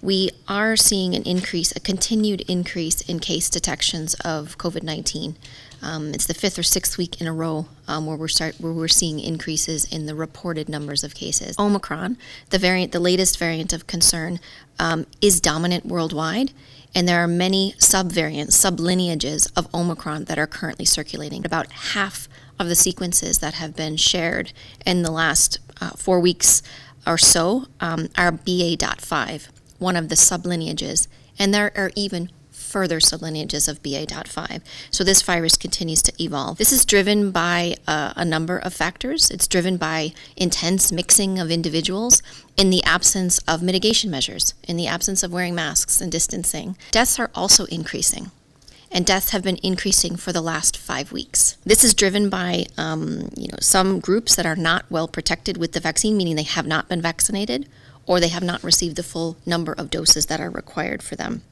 we are seeing an increase, a continued increase in case detections of COVID 19. Um, it's the fifth or sixth week in a row um, where we're start where we're seeing increases in the reported numbers of cases. Omicron, the variant, the latest variant of concern, um, is dominant worldwide, and there are many subvariants, sublineages of Omicron that are currently circulating. About half of the sequences that have been shared in the last uh, four weeks or so um, are BA.5, one of the sublineages, and there are even further sublineages of BA.5. So this virus continues to evolve. This is driven by uh, a number of factors. It's driven by intense mixing of individuals in the absence of mitigation measures, in the absence of wearing masks and distancing. Deaths are also increasing and deaths have been increasing for the last five weeks. This is driven by um, you know some groups that are not well protected with the vaccine, meaning they have not been vaccinated or they have not received the full number of doses that are required for them.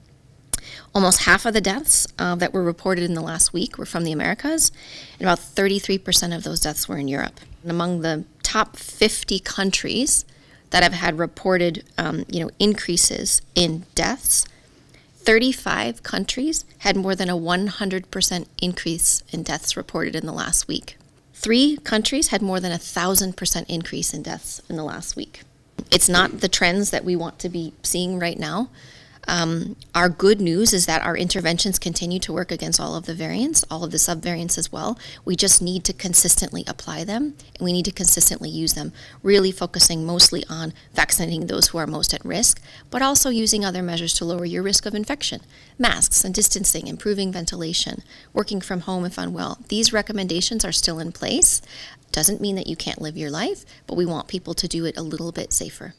Almost half of the deaths uh, that were reported in the last week were from the Americas, and about 33% of those deaths were in Europe. And among the top 50 countries that have had reported, um, you know, increases in deaths, 35 countries had more than a 100% increase in deaths reported in the last week. Three countries had more than a 1,000% increase in deaths in the last week. It's not the trends that we want to be seeing right now, um, our good news is that our interventions continue to work against all of the variants, all of the subvariants as well. We just need to consistently apply them and we need to consistently use them, really focusing mostly on vaccinating those who are most at risk, but also using other measures to lower your risk of infection. Masks and distancing, improving ventilation, working from home if unwell. These recommendations are still in place. Doesn't mean that you can't live your life, but we want people to do it a little bit safer.